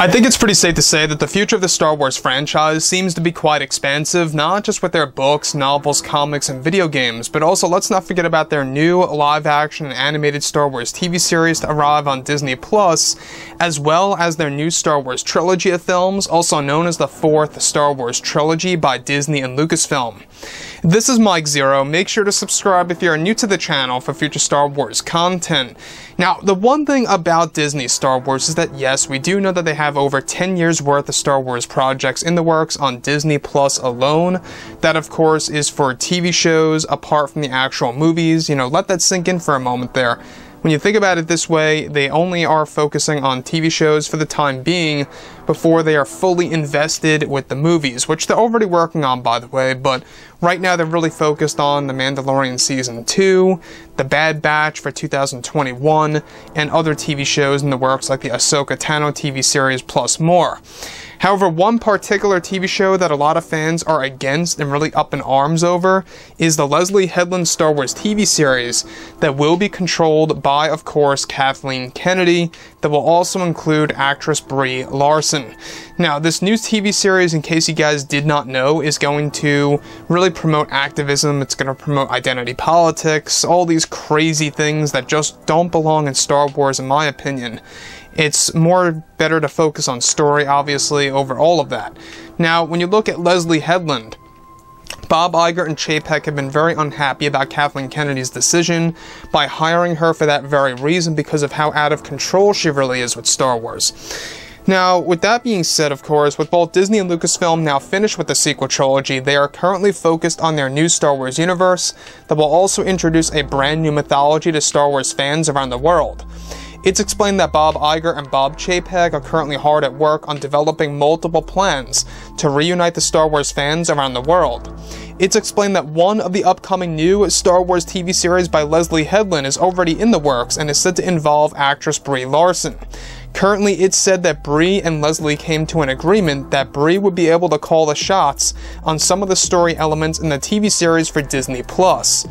I think it's pretty safe to say that the future of the Star Wars franchise seems to be quite expansive, not just with their books, novels, comics, and video games, but also let's not forget about their new live-action and animated Star Wars TV series to arrive on Disney Plus, as well as their new Star Wars trilogy of films, also known as the fourth Star Wars trilogy by Disney and Lucasfilm. This is Mike Zeroh. Make sure to subscribe if you're new to the channel for future Star Wars content. Now, the one thing about Disney Star Wars is that yes, we do know that they have over 10 years worth of Star Wars projects in the works on Disney Plus alone. That, of course, is for TV shows apart from the actual movies. You know, let that sink in for a moment there. When you think about it this way, they only are focusing on TV shows for the time being before they are fully invested with the movies, which they're already working on, by the way, but right now they're really focused on The Mandalorian Season 2, The Bad Batch for 2021, and other TV shows in the works like the Ahsoka Tano TV series, plus more. However, one particular TV show that a lot of fans are against and really up in arms over is the Leslye Headland Star Wars TV series that will be controlled by, of course, Kathleen Kennedy, that will also include actress Brie Larson. Now, this new TV series, in case you guys did not know, is going to really promote activism, it's going to promote identity politics, all these crazy things that just don't belong in Star Wars, in my opinion. It's more better to focus on story, obviously, over all of that. Now, when you look at Leslye Headland, Bob Iger and Chapek have been very unhappy about Kathleen Kennedy's decision by hiring her for that very reason because of how out of control she really is with Star Wars. Now, with that being said, of course, with both Disney and Lucasfilm now finished with the sequel trilogy, they are currently focused on their new Star Wars universe that will also introduce a brand new mythology to Star Wars fans around the world. It's explained that Bob Iger and Bob Chapek are currently hard at work on developing multiple plans to reunite the Star Wars fans around the world. It's explained that one of the upcoming new Star Wars TV series by Leslye Headland is already in the works and is said to involve actress Brie Larson. Currently, it's said that Brie and Leslye came to an agreement that Brie would be able to call the shots on some of the story elements in the TV series for Disney Plus.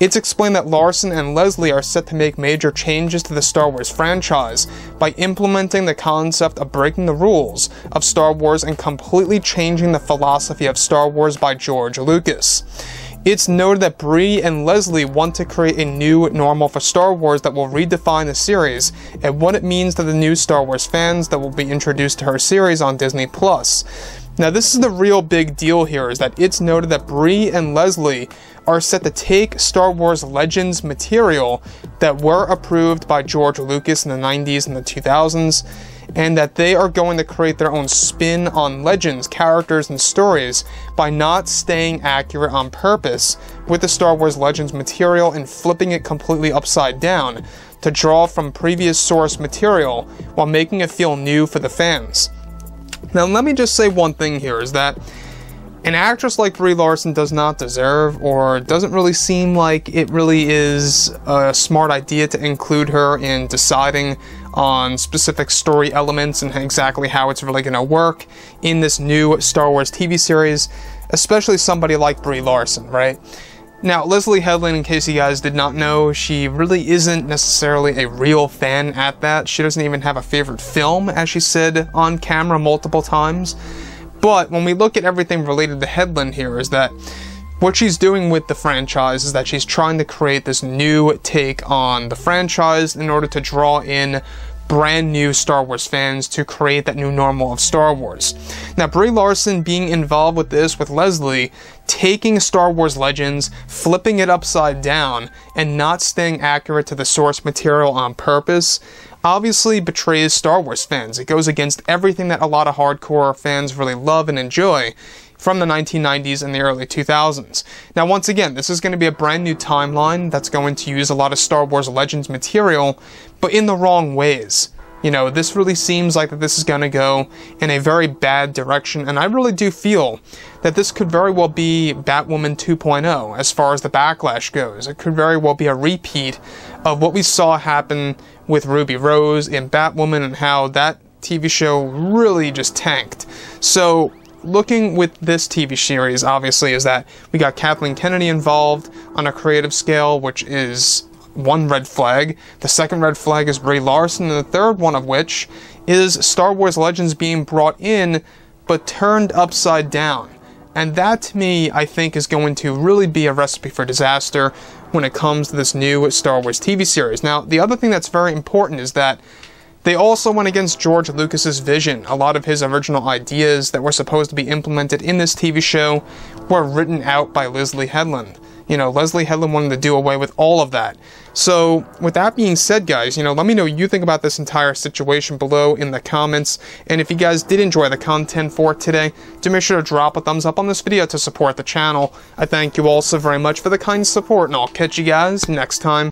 It's explained that Larson and Leslye are set to make major changes to the Star Wars franchise by implementing the concept of breaking the rules of Star Wars and completely changing the philosophy of Star Wars by George Lucas. It's noted that Brie and Leslye want to create a new normal for Star Wars that will redefine the series and what it means to the new Star Wars fans that will be introduced to her series on Disney Plus. Now, this is the real big deal here, is that it's noted that Brie and Leslye are set to take Star Wars Legends material that were approved by George Lucas in the 90s and the 2000s, and that they are going to create their own spin on Legends, characters, and stories by not staying accurate on purpose with the Star Wars Legends material and flipping it completely upside down to draw from previous source material while making it feel new for the fans. Now, let me just say one thing here is that an actress like Brie Larson does not deserve, or doesn't really seem like it really is a smart idea to include her in deciding on specific story elements and exactly how it's really going to work in this new Star Wars TV series, especially somebody like Brie Larson, right? Now, Leslye Headland, in case you guys did not know, she really isn't necessarily a real fan at that. She doesn't even have a favorite film, as she said on camera multiple times. But when we look at everything related to Headland here, is that what she's doing with the franchise is that she's trying to create this new take on the franchise in order to draw in brand new Star Wars fans to create that new normal of Star Wars. Now, Brie Larson being involved with this with Leslye, taking Star Wars Legends, flipping it upside down, and not staying accurate to the source material on purpose, obviously betrays Star Wars fans. It goes against everything that a lot of hardcore fans really love and enjoy from the 1990s and the early 2000s. Now, once again, this is going to be a brand new timeline that's going to use a lot of Star Wars Legends material, but in the wrong ways. You know, this really seems like that this is going to go in a very bad direction, and I really do feel that this could very well be Batwoman 2.0 as far as the backlash goes. It could very well be a repeat of what we saw happen with Ruby Rose in Batwoman and how that TV show really just tanked. So, looking with this TV series, obviously, is that we got Kathleen Kennedy involved on a creative scale, which is one red flag. The second red flag is Brie Larson, and the third one of which is Star Wars Legends being brought in, but turned upside down. And that to me, I think, is going to really be a recipe for disaster when it comes to this new Star Wars TV series. Now, the other thing that's very important is that they also went against George Lucas's vision. A lot of his original ideas that were supposed to be implemented in this TV show were written out by Leslye Headland. You know, Leslye Headland wanted to do away with all of that. So, with that being said, guys, you know, let me know what you think about this entire situation below in the comments. And if you guys did enjoy the content for today, do make sure to drop a thumbs up on this video to support the channel. I thank you all so very much for the kind support, and I'll catch you guys next time.